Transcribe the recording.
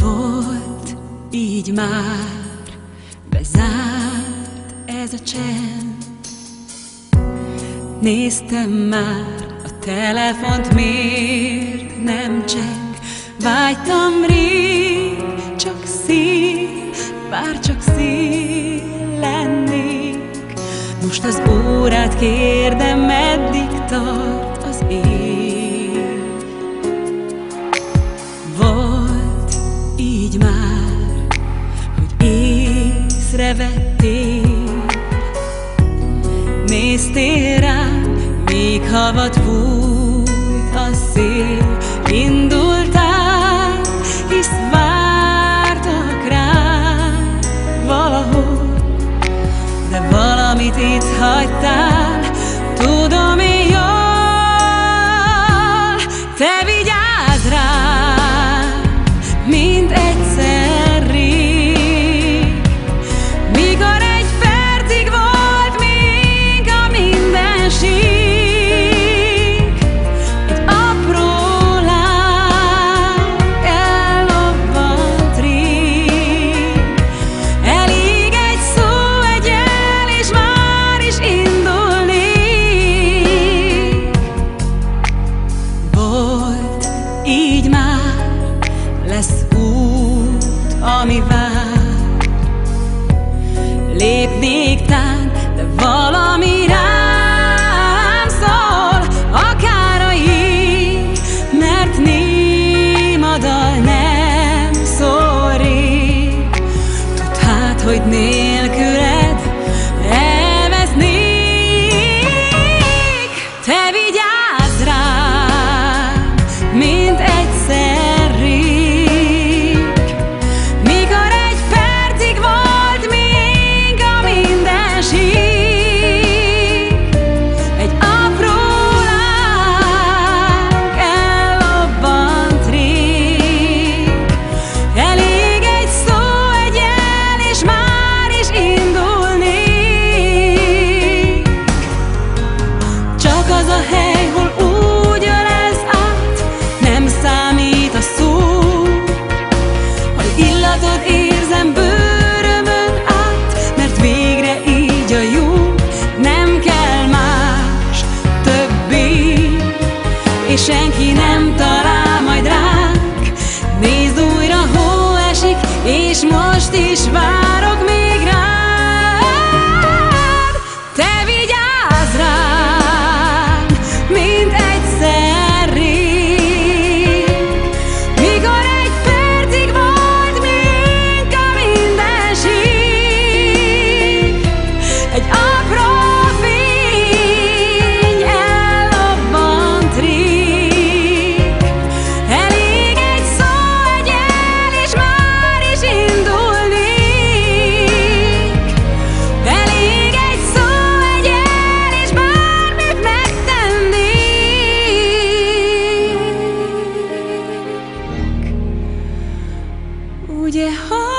Volt így már, bezárt ez a csend. Néztem már a telefont, miért nem csek, vágytam rég. Most az órát kérdem, meddig tart az év Volt így már, hogy észrevettél. Néztél rám, még havat fújt a szél. Indul ami vár. Lépnék tár, és most is vár. gdzie chodzi.